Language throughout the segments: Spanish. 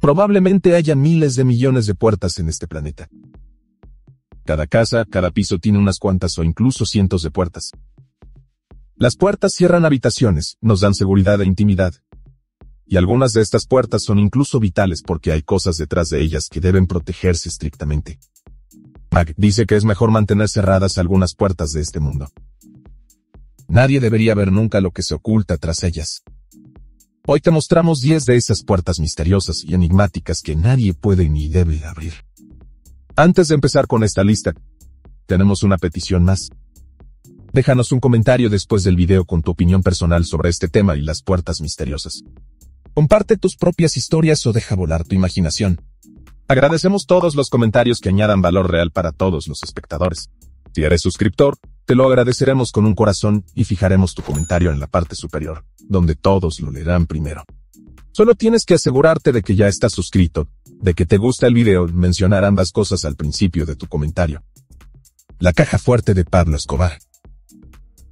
Probablemente haya miles de millones de puertas en este planeta. Cada casa, cada piso tiene unas cuantas o incluso cientos de puertas. Las puertas cierran habitaciones, nos dan seguridad e intimidad. Y algunas de estas puertas son incluso vitales porque hay cosas detrás de ellas que deben protegerse estrictamente. Mac dice que es mejor mantener cerradas algunas puertas de este mundo. Nadie debería ver nunca lo que se oculta tras ellas. Hoy te mostramos 10 de esas puertas misteriosas y enigmáticas que nadie puede ni debe abrir. Antes de empezar con esta lista, tenemos una petición más. Déjanos un comentario después del video con tu opinión personal sobre este tema y las puertas misteriosas. Comparte tus propias historias o deja volar tu imaginación. Agradecemos todos los comentarios que añadan valor real para todos los espectadores. Si eres suscriptor, te lo agradeceremos con un corazón y fijaremos tu comentario en la parte superior, donde todos lo leerán primero. Solo tienes que asegurarte de que ya estás suscrito, de que te gusta el video, mencionar ambas cosas al principio de tu comentario. La caja fuerte de Pablo Escobar.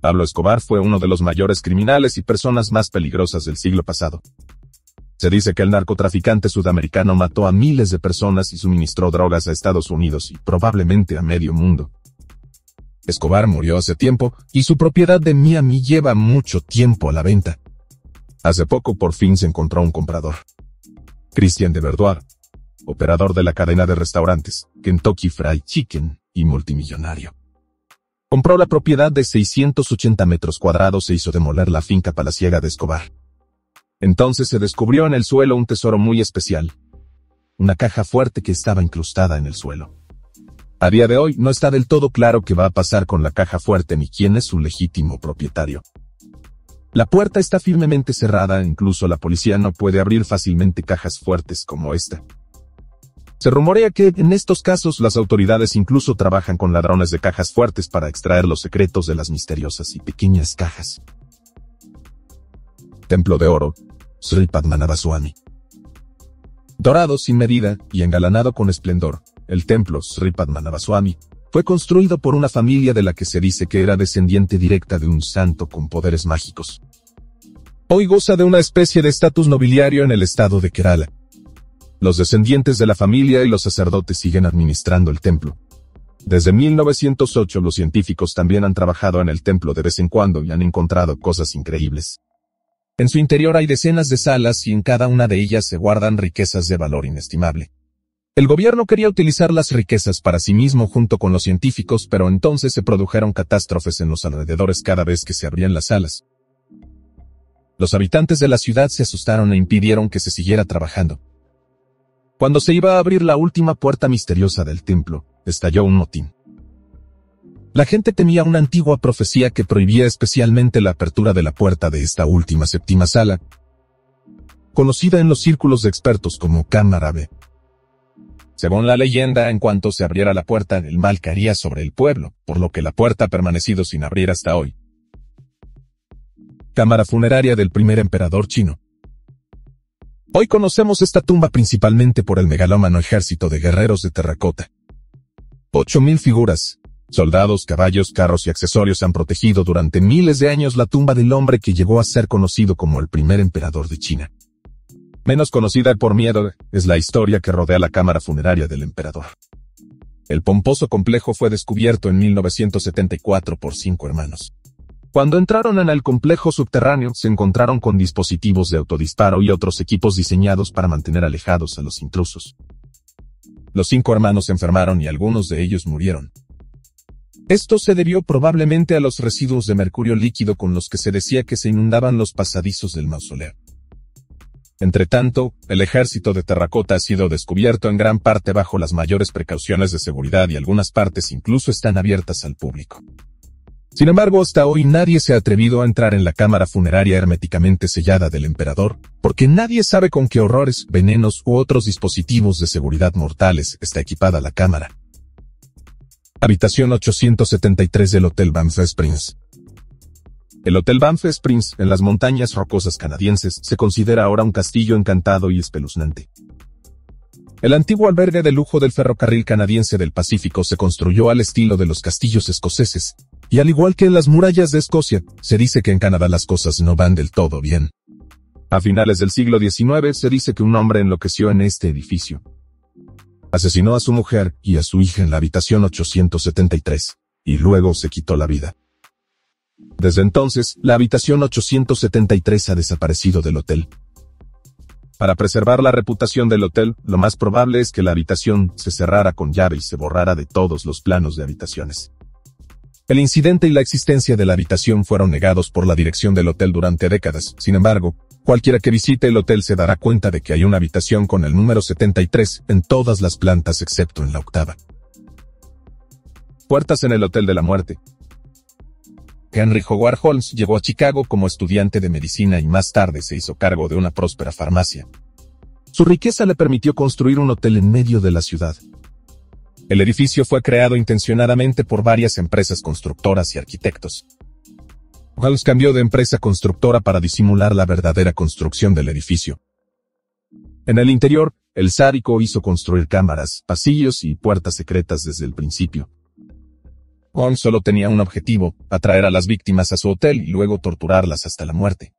Pablo Escobar fue uno de los mayores criminales y personas más peligrosas del siglo pasado. Se dice que el narcotraficante sudamericano mató a miles de personas y suministró drogas a Estados Unidos y probablemente a medio mundo. Escobar murió hace tiempo y su propiedad de Miami lleva mucho tiempo a la venta. Hace poco por fin se encontró un comprador. Christian de Verdoir, operador de la cadena de restaurantes Kentucky Fried Chicken y multimillonario. Compró la propiedad de 680 metros cuadrados e hizo demoler la finca palaciega de Escobar. Entonces se descubrió en el suelo un tesoro muy especial. Una caja fuerte que estaba incrustada en el suelo. A día de hoy no está del todo claro qué va a pasar con la caja fuerte ni quién es su legítimo propietario. La puerta está firmemente cerrada, incluso la policía no puede abrir fácilmente cajas fuertes como esta. Se rumorea que, en estos casos, las autoridades incluso trabajan con ladrones de cajas fuertes para extraer los secretos de las misteriosas y pequeñas cajas. Templo de Oro, Sri Padmanabhaswamy. Dorado sin medida y engalanado con esplendor, el templo Sri Padmanabhaswamy, fue construido por una familia de la que se dice que era descendiente directa de un santo con poderes mágicos. Hoy goza de una especie de estatus nobiliario en el estado de Kerala. Los descendientes de la familia y los sacerdotes siguen administrando el templo. Desde 1908 los científicos también han trabajado en el templo de vez en cuando y han encontrado cosas increíbles. En su interior hay decenas de salas y en cada una de ellas se guardan riquezas de valor inestimable. El gobierno quería utilizar las riquezas para sí mismo junto con los científicos, pero entonces se produjeron catástrofes en los alrededores cada vez que se abrían las salas. Los habitantes de la ciudad se asustaron e impidieron que se siguiera trabajando. Cuando se iba a abrir la última puerta misteriosa del templo, estalló un motín. La gente temía una antigua profecía que prohibía especialmente la apertura de la puerta de esta última séptima sala, conocida en los círculos de expertos como B. Según la leyenda, en cuanto se abriera la puerta, el mal caería sobre el pueblo, por lo que la puerta ha permanecido sin abrir hasta hoy. Cámara funeraria del primer emperador chino. Hoy conocemos esta tumba principalmente por el megalómano ejército de guerreros de terracota. Ocho mil figuras, soldados, caballos, carros y accesorios han protegido durante miles de años la tumba del hombre que llegó a ser conocido como el primer emperador de China. Menos conocida por miedo es la historia que rodea la cámara funeraria del emperador. El pomposo complejo fue descubierto en 1974 por cinco hermanos. Cuando entraron en el complejo subterráneo, se encontraron con dispositivos de autodisparo y otros equipos diseñados para mantener alejados a los intrusos. Los cinco hermanos se enfermaron y algunos de ellos murieron. Esto se debió probablemente a los residuos de mercurio líquido con los que se decía que se inundaban los pasadizos del mausoleo. Entretanto, el ejército de terracota ha sido descubierto en gran parte bajo las mayores precauciones de seguridad y algunas partes incluso están abiertas al público. Sin embargo, hasta hoy nadie se ha atrevido a entrar en la cámara funeraria herméticamente sellada del emperador, porque nadie sabe con qué horrores, venenos u otros dispositivos de seguridad mortales está equipada la cámara. Habitación 873 del Hotel Banff Springs. El Hotel Banff Springs, en las montañas rocosas canadienses, se considera ahora un castillo encantado y espeluznante. El antiguo albergue de lujo del ferrocarril canadiense del Pacífico se construyó al estilo de los castillos escoceses, y al igual que en las murallas de Escocia, se dice que en Canadá las cosas no van del todo bien. A finales del siglo XIX se dice que un hombre enloqueció en este edificio. Asesinó a su mujer y a su hija en la habitación 873, y luego se quitó la vida. Desde entonces, la habitación 873 ha desaparecido del hotel. Para preservar la reputación del hotel, lo más probable es que la habitación se cerrara con llave y se borrara de todos los planos de habitaciones. El incidente y la existencia de la habitación fueron negados por la dirección del hotel durante décadas. Sin embargo, cualquiera que visite el hotel se dará cuenta de que hay una habitación con el número 73 en todas las plantas excepto en la octava. Puertas en el Hotel de la Muerte. Henry Howard Holmes llegó a Chicago como estudiante de medicina y más tarde se hizo cargo de una próspera farmacia. Su riqueza le permitió construir un hotel en medio de la ciudad. El edificio fue creado intencionadamente por varias empresas constructoras y arquitectos. Holmes cambió de empresa constructora para disimular la verdadera construcción del edificio. En el interior, el sádico hizo construir cámaras, pasillos y puertas secretas desde el principio. Holmes solo tenía un objetivo, atraer a las víctimas a su hotel y luego torturarlas hasta la muerte.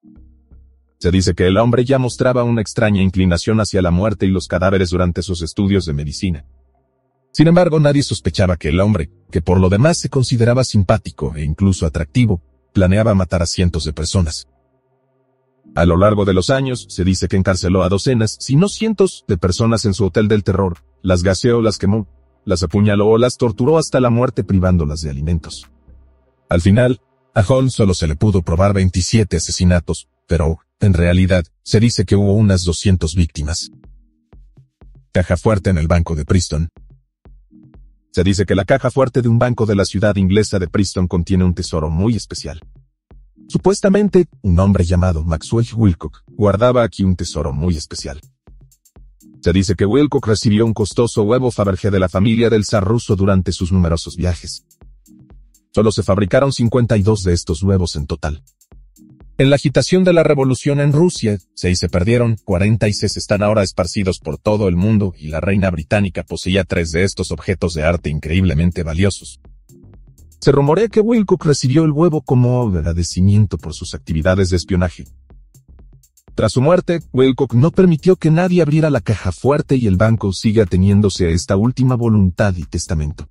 Se dice que el hombre ya mostraba una extraña inclinación hacia la muerte y los cadáveres durante sus estudios de medicina. Sin embargo, nadie sospechaba que el hombre, que por lo demás se consideraba simpático e incluso atractivo, planeaba matar a cientos de personas. A lo largo de los años, se dice que encarceló a docenas, si no cientos, de personas en su hotel del terror, las gaseó, las quemó, las apuñaló o las torturó hasta la muerte privándolas de alimentos. Al final, a Holmes solo se le pudo probar 27 asesinatos, pero, en realidad, se dice que hubo unas 200 víctimas. Caja fuerte en el banco de Preston. Se dice que la caja fuerte de un banco de la ciudad inglesa de Preston contiene un tesoro muy especial. Supuestamente, un hombre llamado Maxwell Wilcock guardaba aquí un tesoro muy especial. Se dice que Wilcock recibió un costoso huevo Fabergé de la familia del zar ruso durante sus numerosos viajes. Solo se fabricaron 52 de estos huevos en total. En la agitación de la revolución en Rusia, seis se perdieron, 46 están ahora esparcidos por todo el mundo y la reina británica poseía tres de estos objetos de arte increíblemente valiosos. Se rumorea que Wilcock recibió el huevo como agradecimiento por sus actividades de espionaje. Tras su muerte, Wilcock no permitió que nadie abriera la caja fuerte y el banco sigue ateniéndose a esta última voluntad y testamento.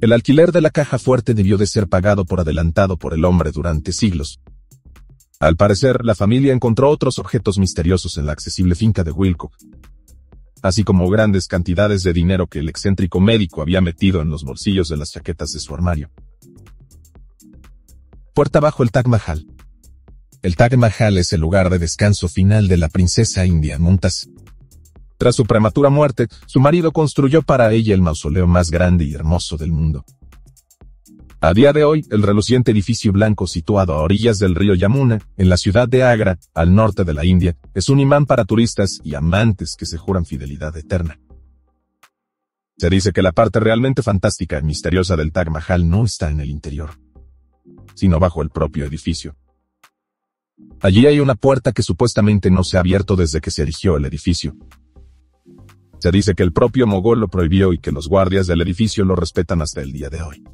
El alquiler de la caja fuerte debió de ser pagado por adelantado por el hombre durante siglos. Al parecer, la familia encontró otros objetos misteriosos en la accesible finca de Wilcock, así como grandes cantidades de dinero que el excéntrico médico había metido en los bolsillos de las chaquetas de su armario. Puerta bajo el Taj Mahal. El Taj Mahal es el lugar de descanso final de la princesa india Mumtaz. Tras su prematura muerte, su marido construyó para ella el mausoleo más grande y hermoso del mundo. A día de hoy, el reluciente edificio blanco situado a orillas del río Yamuna, en la ciudad de Agra, al norte de la India, es un imán para turistas y amantes que se juran fidelidad eterna. Se dice que la parte realmente fantástica y misteriosa del Taj Mahal no está en el interior, sino bajo el propio edificio. Allí hay una puerta que supuestamente no se ha abierto desde que se erigió el edificio. Se dice que el propio Mogol lo prohibió y que los guardias del edificio lo respetan hasta el día de hoy.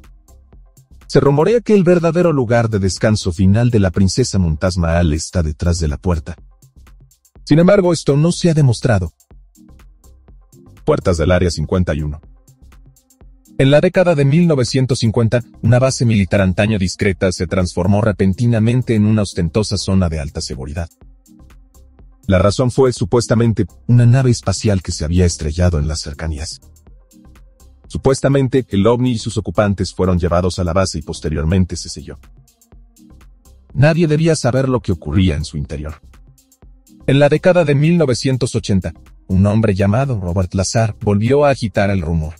Se rumorea que el verdadero lugar de descanso final de la princesa Muntaz Mahal está detrás de la puerta. Sin embargo, esto no se ha demostrado. Puertas del Área 51 en la década de 1950, una base militar antaño discreta se transformó repentinamente en una ostentosa zona de alta seguridad. La razón fue supuestamente una nave espacial que se había estrellado en las cercanías. Supuestamente, el ovni y sus ocupantes fueron llevados a la base y posteriormente se selló. Nadie debía saber lo que ocurría en su interior. En la década de 1980, un hombre llamado Robert Lazar volvió a agitar el rumor.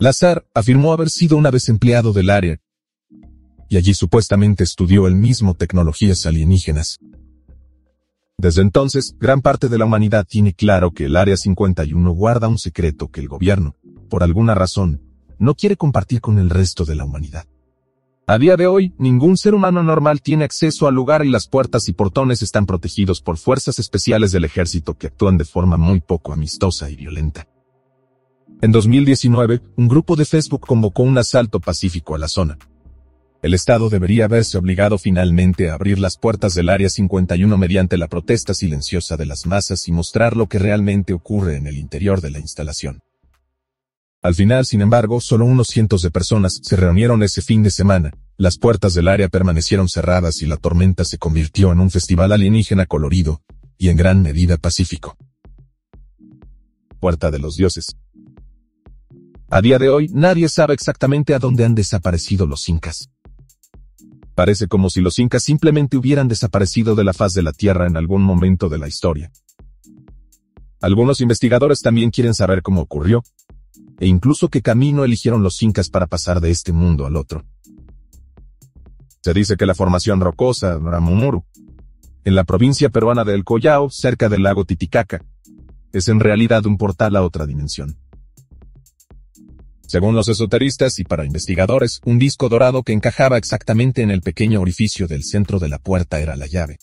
Lazar afirmó haber sido una vez empleado del área, y allí supuestamente estudió el mismo tecnologías alienígenas. Desde entonces, gran parte de la humanidad tiene claro que el Área 51 guarda un secreto que el gobierno, por alguna razón, no quiere compartir con el resto de la humanidad. A día de hoy, ningún ser humano normal tiene acceso al lugar y las puertas y portones están protegidos por fuerzas especiales del ejército que actúan de forma muy poco amistosa y violenta. En 2019, un grupo de Facebook convocó un asalto pacífico a la zona. El Estado debería haberse obligado finalmente a abrir las puertas del Área 51 mediante la protesta silenciosa de las masas y mostrar lo que realmente ocurre en el interior de la instalación. Al final, sin embargo, solo unos cientos de personas se reunieron ese fin de semana, las puertas del área permanecieron cerradas y la tormenta se convirtió en un festival alienígena colorido, y en gran medida pacífico. Puerta de los Dioses. A día de hoy, nadie sabe exactamente a dónde han desaparecido los incas. Parece como si los incas simplemente hubieran desaparecido de la faz de la Tierra en algún momento de la historia. Algunos investigadores también quieren saber cómo ocurrió, e incluso qué camino eligieron los incas para pasar de este mundo al otro. Se dice que la formación rocosa, Ramumuru, en la provincia peruana del Collao, cerca del lago Titicaca, es en realidad un portal a otra dimensión. Según los esoteristas y para investigadores, un disco dorado que encajaba exactamente en el pequeño orificio del centro de la puerta era la llave.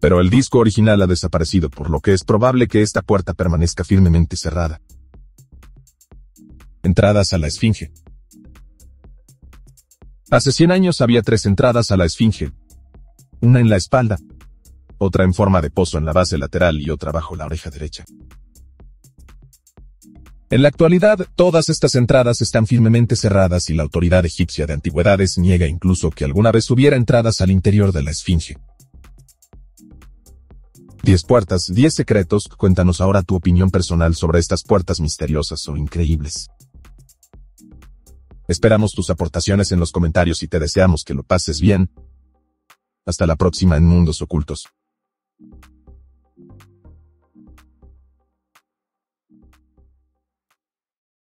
Pero el disco original ha desaparecido, por lo que es probable que esta puerta permanezca firmemente cerrada. Entradas a la Esfinge. Hace 100 años había tres entradas a la Esfinge. Una en la espalda, otra en forma de pozo en la base lateral y otra bajo la oreja derecha. En la actualidad, todas estas entradas están firmemente cerradas y la autoridad egipcia de antigüedades niega incluso que alguna vez hubiera entradas al interior de la Esfinge. Diez puertas, diez secretos, cuéntanos ahora tu opinión personal sobre estas puertas misteriosas o increíbles. Esperamos tus aportaciones en los comentarios y te deseamos que lo pases bien. Hasta la próxima en Mundos Ocultos.